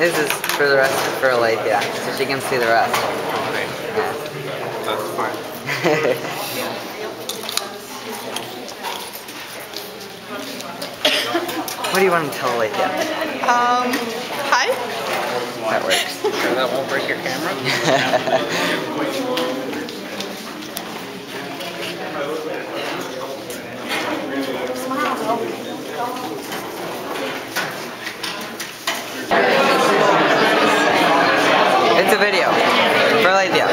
This is for the rest for Alethea, so she can see the rest. Okay. Yeah. That's fine. what do you want to tell Alethea? Um, hi. That works. Sure that won't break your camera? video for Alethea.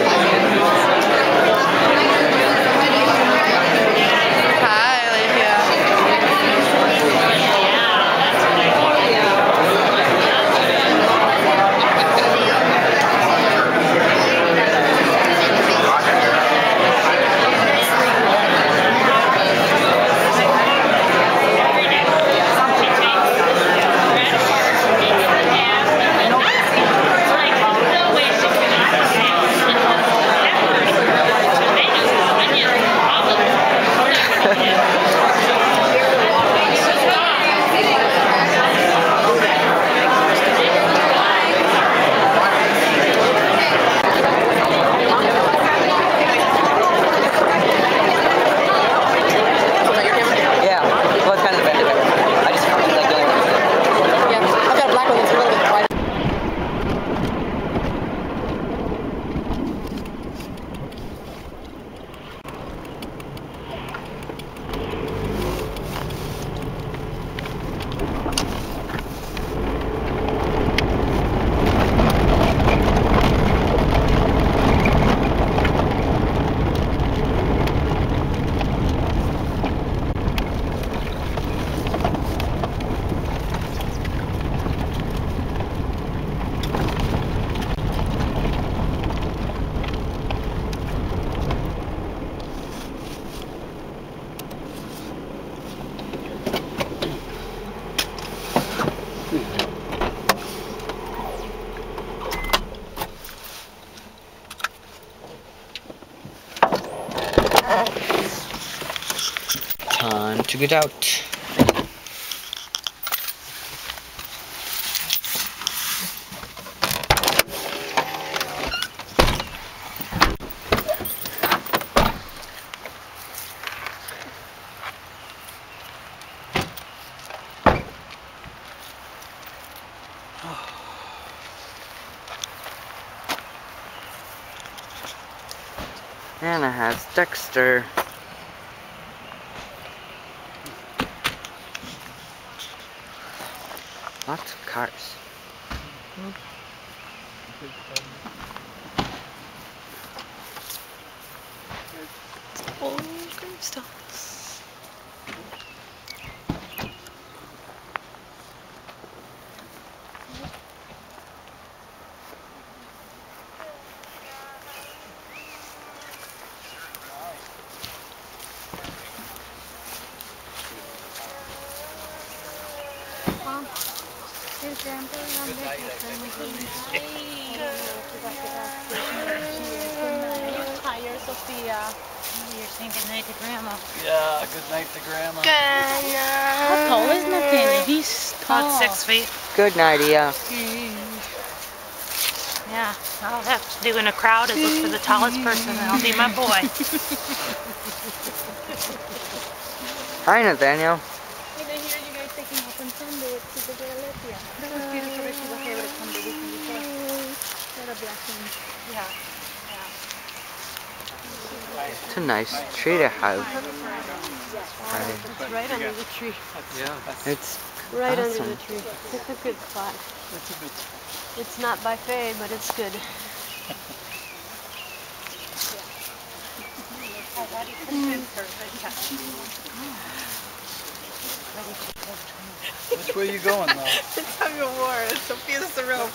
To get out. Anna has Dexter. Lots of cars. Oh, gravestones. Hi, Sophia. You're saying goodnight to Grandma. Yeah, good night to Grandma. How tall is Nathaniel? He's tall. About six feet. Good night, yeah. Yeah, all I have to do in a crowd is look for the tallest person and I'll be my boy. Hi, Nathaniel. Yeah. It's a nice tree to have. It's right under the tree. Yeah. It's Right Awesome. under the tree. It's a good spot. That's a good It's not buffet, but it's good. Which way are you going though? It's tug of war. Sophia's the rope.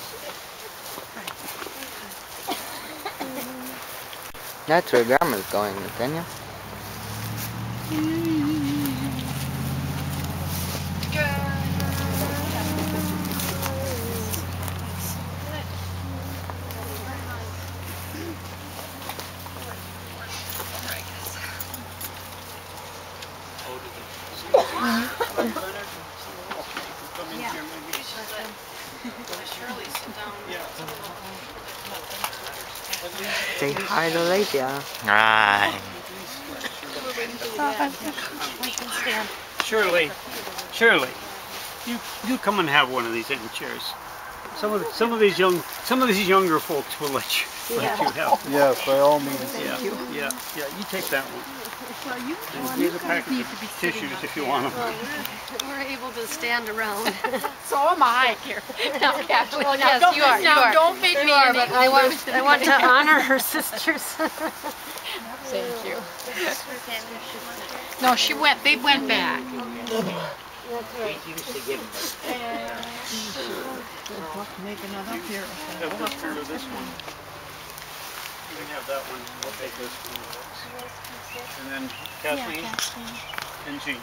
that's where Grandma's going, Nathaniel. Mm. Say hi to Lady. Hi. Shirley, Shirley, you you come and have one of these empty chairs. Some of the, some of these young some of these younger folks will let you yeah. let you have. Yes, by all means. Yeah, yeah, yeah. You take that one. Well, you and need to be of tissues if you want them. Well, we're, we're able to stand around. So am I. Now, Kathleen, well, now yes, you are. now you are. don't make You me are, any- but I want, I want to honor her sisters. Thank you. No, she went, they went back. That's right. We used to give them. Yeah, we'll have to do this one. You can have that one. We'll take this one. And then Kathleen and Jean.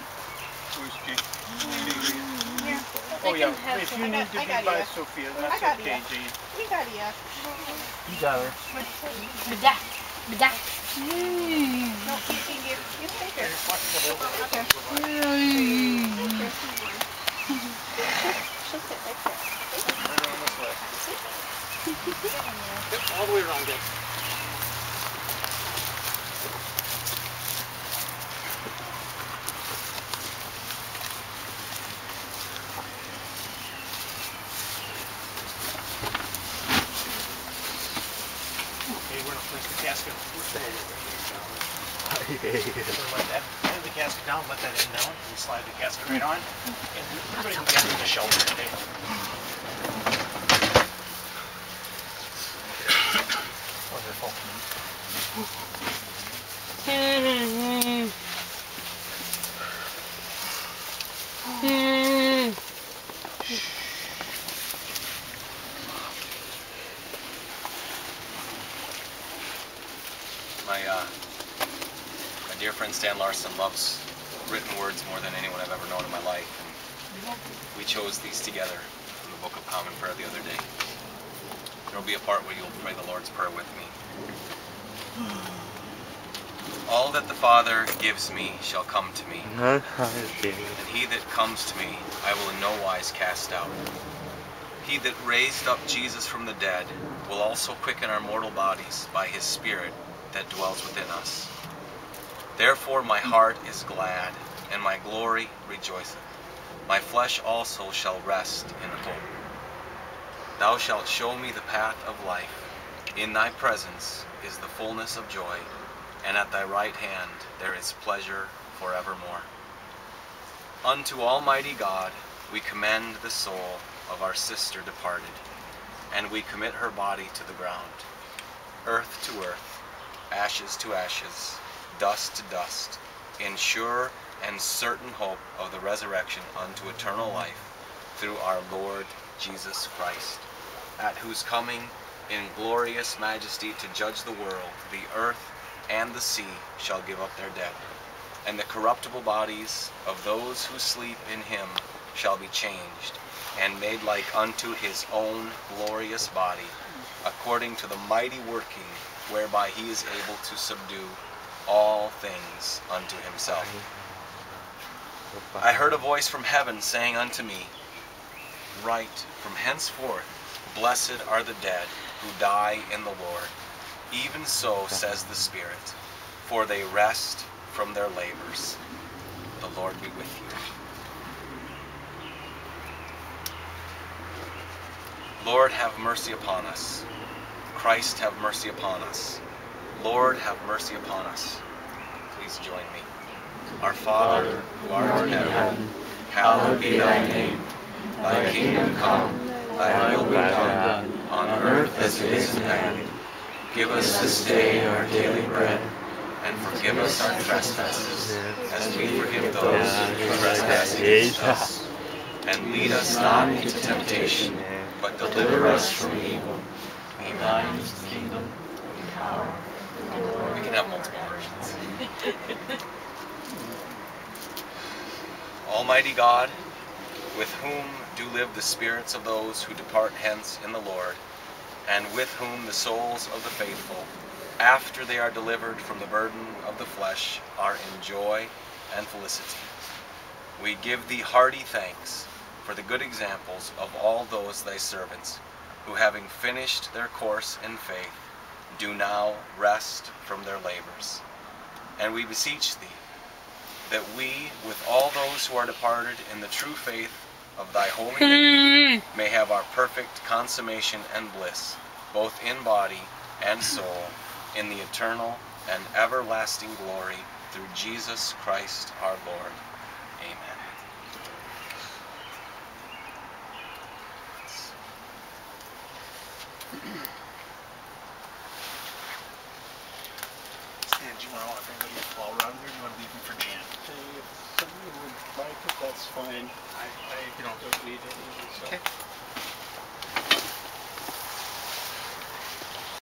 Where's Jean? Mm. Jean. Oh yeah, if you need to be by Sophia, that's okay, Jean. We got you. You got her. Bada, bada. No, you can give, you take her. Right around this way. Yep, all the way around it. Okay, we're gonna place the casket. Let that, lay the casket down, let that end down, and slide the casket right on. And everybody can under the shelter today. Wonderful. My uh, dear friend Stan Larson loves written words more than anyone I've ever known in my life, and we chose these together from the Book of Common Prayer the other day. There'll be a part where you'll pray the Lord's Prayer with me. All that the Father gives me shall come to me, and he that comes to me I will in no wise cast out. He that raised up Jesus from the dead will also quicken our mortal bodies by his Spirit that dwells within us. Therefore my heart is glad, and my glory rejoiceth. My flesh also shall rest in hope. Thou shalt show me the path of life. In thy presence is the fullness of joy, and at thy right hand there is pleasure forevermore. Unto Almighty God we commend the soul of our sister departed, and we commit her body to the ground, earth to earth, ashes to ashes, dust to dust, in sure and certain hope of the resurrection unto eternal life through our Lord Jesus Christ, at whose coming in glorious majesty to judge the world, the earth and the sea shall give up their dead, and the corruptible bodies of those who sleep in him shall be changed, and made like unto his own glorious body, according to the mighty working whereby he is able to subdue all things unto himself. I heard a voice from heaven saying unto me, Write, from henceforth, blessed are the dead who die in the Lord. Even so says the Spirit, for they rest from their labors. The Lord be with you. Lord, have mercy upon us. Christ, have mercy upon us. Lord, have mercy upon us. Please join me. Our Father, who art in heaven, hallowed be thy name. Thy kingdom come, thy will be done, on earth as it is in heaven. Give us this day our daily bread, and forgive us our trespasses, as we forgive those who trespass against us. And lead us not into temptation, but deliver us from evil. For thine is the kingdom, and power. We can have multiple versions. Almighty God, with whom do live the spirits of those who depart hence in the Lord, and with whom the souls of the faithful, after they are delivered from the burden of the flesh, are in joy and felicity. We give thee hearty thanks for the good examples of all those thy servants, who having finished their course in faith, do now rest from their labors. And we beseech thee, that we, with all those who are departed in the true faith of thy holy name, may have our perfect consummation and bliss, both in body and soul, in the eternal and everlasting glory through Jesus Christ our Lord. Amen. Stan, do you want to everybody to fall around here? You want to leave them for Dan? If somebody would like it, that's fine. I, I don't need it. So. Okay.